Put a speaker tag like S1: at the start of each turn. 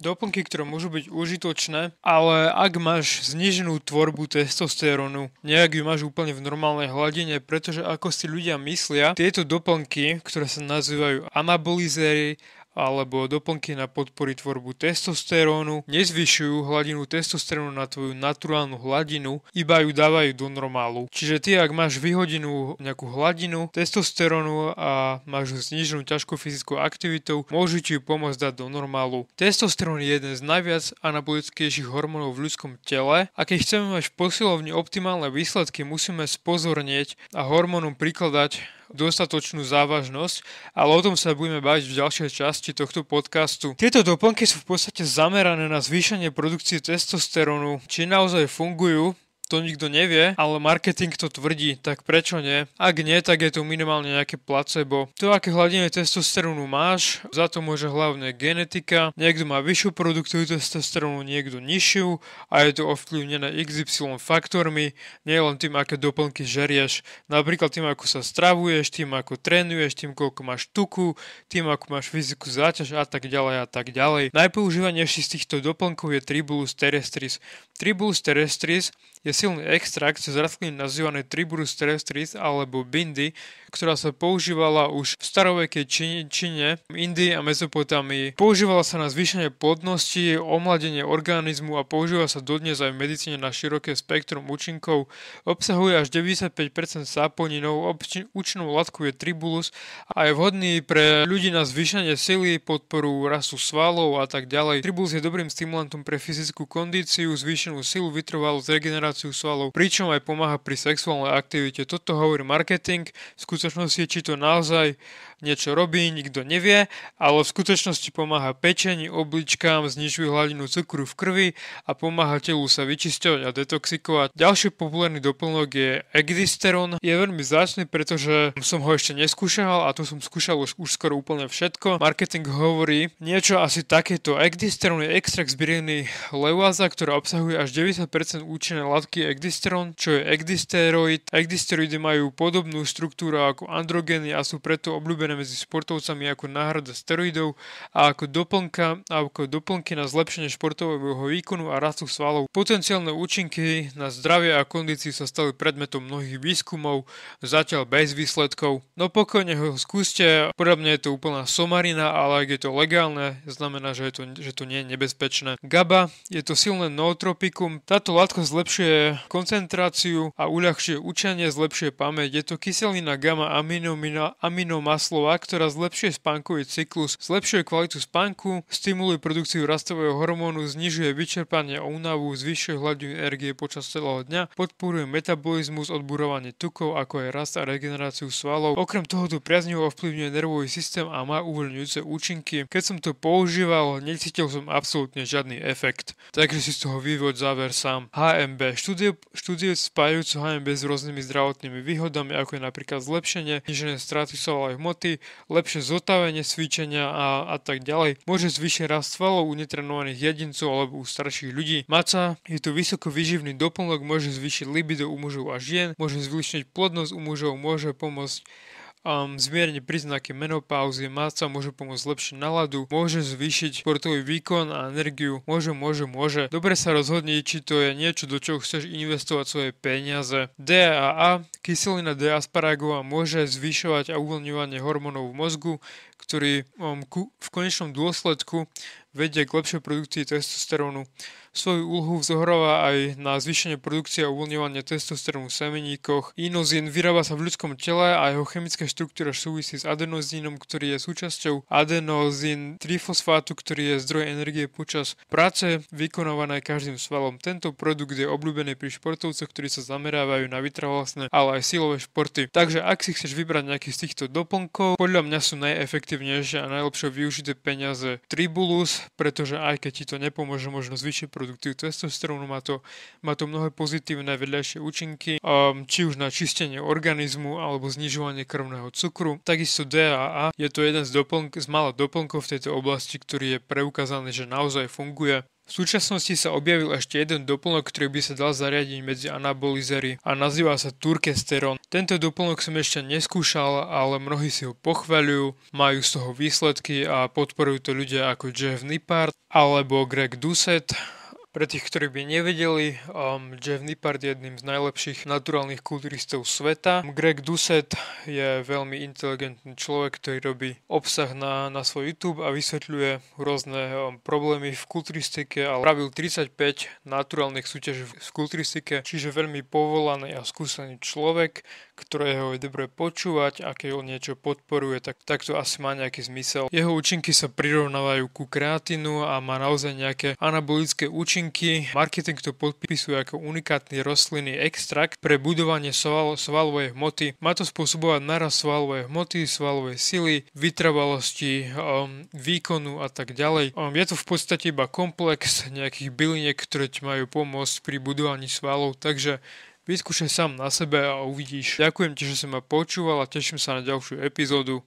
S1: doplnky, ktoré môžu byť užitočné, ale ak máš zniženú tvorbu testosterónu, nejak ju máš úplne v normálnej hladine, pretože ako si ľudia myslia, tieto doplnky, ktoré sa nazývajú anabolizéry alebo doplnky na podpory tvorbu testosterónu nezvyšujú hladinu testosterónu na tvoju naturálnu hladinu, iba ju dávajú do normálu. Čiže ty, ak máš vyhodenú nejakú hladinu testosterónu a máš zniženú ťažkou fyzickou aktivitou, môžu ti ju pomôcť dať do normálu. Testosterón je jeden z najviac anabolickejších hormónov v ľudskom tele a keď chceme mať v posilovni optimálne výsledky, musíme spozornieť a hormónom prikladať dostatočnú závažnosť, ale o tom sa budeme baviť v ďalšej časti tohto podcastu. Tieto doplnky sú v podstate zamerané na zvýšenie produkcie testosterónu. Či naozaj fungujú, to nikto nevie, ale marketing to tvrdí, tak prečo nie? Ak nie, tak je to minimálne nejaké placebo. To, aké hladiny testosterónu máš, za to môže hlavne genetika. Niekto má vyššiu produkciu testosterónu, niekto nižšiu a je to ovplyvnené XY faktormi, nie len tým, aké doplnky žerieš. Napríklad tým, ako sa stravuješ, tým, ako trénuješ, tým, koľko máš tuku, tým, ako máš fyzickú záťaž a tak ďalej a tak ďalej. Najpoužívanejší z týchto doplnkov je Tribulus terrestris. Tribulus terrestris je silný extrakt z rastlín nazývaný Triburus terrestris alebo bindy, ktorá sa používala už v starovekej Číne, Číne Indii a Mezopotámii. Používala sa na zvýšenie plodnosti, omladenie organizmu a používa sa dodnes aj v medicíne na široké spektrum účinkov. Obsahuje až 95% saponinov, účinnou látku je Tribulus a je vhodný pre ľudí na zvýšenie sily, podporu rastu svalov a tak ďalej. Tribulus je dobrým stimulantom pre fyzickú kondíciu, zvýšenú silu, vytrvalosť, regeneráciu stimuláciu svalov, pričom aj pomáha pri sexuálnej aktivite. Toto hovorí marketing, v skutočnosti či to naozaj niečo robí, nikto nevie, ale v skutočnosti pomáha pečení, obličkám, znižuje hladinu cukru v krvi a pomáha telu sa vyčisťovať a detoxikovať. Ďalší populárny doplnok je Egdisteron. Je veľmi zácný, pretože som ho ešte neskúšal a to som skúšal už, už skoro úplne všetko. Marketing hovorí niečo asi takéto. Egdisteron je extrakt zbierený leváza, ktorá obsahuje až 90% účinné látky Egdisteron, čo je egdisteroid. Egdisteroidy majú podobnú štruktúru ako androgény a sú preto obľúbené obľúbené medzi športovcami ako náhrada steroidov a ako doplnka a ako doplnky na zlepšenie športového výkonu a rastu svalov. Potenciálne účinky na zdravie a kondícii sa stali predmetom mnohých výskumov, zatiaľ bez výsledkov. No pokojne ho skúste, podľa mňa je to úplná somarina, ale ak je to legálne, znamená, že, je to, že to nie je nebezpečné. GABA je to silné nootropikum. Táto látka zlepšuje koncentráciu a uľahčuje učenie, zlepšuje pamäť. Je to kyselina gamma amino, amino maslo slova, ktorá zlepšuje spánkový cyklus, zlepšuje kvalitu spánku, stimuluje produkciu rastového hormónu, znižuje vyčerpanie a únavu, zvyšuje hladinu energie počas celého dňa, podporuje metabolizmus, odburovanie tukov, ako aj rast a regeneráciu svalov. Okrem toho tu priaznivo ovplyvňuje nervový systém a má uvoľňujúce účinky. Keď som to používal, necítil som absolútne žiadny efekt. Takže si z toho vyvod záver sám. HMB. Štúdie, štúdie HMB s rôznymi zdravotnými výhodami, ako je napríklad zlepšenie, znižené straty svalovej hmoty, teploty, lepšie zotavenie cvičenia a, a tak ďalej. Môže zvýšiť rast svalov u netrenovaných jedincov alebo u starších ľudí. Maca je tu vysoko vyživný doplnok, môže zvýšiť libido u mužov a žien, môže zvýšiť plodnosť u mužov, môže pomôcť um, zmierniť príznaky menopauzy, máca môže pomôcť zlepšiť náladu, môže zvýšiť športový výkon a energiu, môže, môže, môže. Dobre sa rozhodni, či to je niečo, do čoho chceš investovať svoje peniaze. DAA, kyselina D-asparagová môže zvyšovať a uvoľňovanie hormónov v mozgu, ktorý um, ku, v konečnom dôsledku vedie k lepšej produkcii testosterónu. Svoju úlohu zohráva aj na zvýšenie produkcie a uvoľňovanie testosterónu v semeníkoch. Inozín vyrába sa v ľudskom tele a jeho chemická štruktúra súvisí s adenozínom, ktorý je súčasťou adenozín trifosfátu, ktorý je zdroj energie počas práce vykonávanej každým svalom. Tento produkt je obľúbený pri športovcoch, ktorí sa zamerávajú na vytrvalostné, ale aj silové športy. Takže ak si chceš vybrať nejaký z týchto doplnkov, podľa mňa sú najefektívnejšie a najlepšie využité peniaze Tribulus, pretože aj keď ti to nepomôže možno zvýšiť produkciu testosterónu, má to, má to mnohé pozitívne vedľajšie účinky, um, či už na čistenie organizmu alebo znižovanie krvného cukru. Takisto DAA je to jeden z, doplnk, z mála doplnkov v tejto oblasti, ktorý je preukázaný, že naozaj funguje V súčasnosti sa objavil ešte jeden doplnok, ktorý by sa dal zariadiť medzi anabolizery a nazýva sa Turkesterón. Tento doplnok som ešte neskúšal, ale mnohí si ho pochvaľujú, majú z toho výsledky a podporujú to ľudia ako Jeff Nippard alebo Greg Doucet pre tých, ktorí by nevedeli, um, Jeff Nippard je jedným z najlepších naturálnych kulturistov sveta. Greg Doucet je veľmi inteligentný človek, ktorý robí obsah na, na svoj YouTube a vysvetľuje rôzne um, problémy v kulturistike a pravil 35 naturálnych súťaží v kulturistike, čiže veľmi povolaný a skúsený človek, ktorého je dobre počúvať a keď on niečo podporuje, tak, tak to asi má nejaký zmysel. Jeho účinky sa prirovnávajú ku kreatínu a má naozaj nejaké anabolické účinky. Marketing to podpisuje ako unikátny rostlinný extrakt pre budovanie sval, svalovej hmoty. Má to spôsobovať naraz svalovej hmoty, svalovej sily, vytrvalosti, um, výkonu a tak ďalej. Um, je to v podstate iba komplex nejakých byliniek, ktoré ti majú pomôcť pri budovaní svalov, takže Vyskúšaj sám na sebe a uvidíš. Ďakujem ti, že si ma počúval a teším sa na ďalšiu epizódu.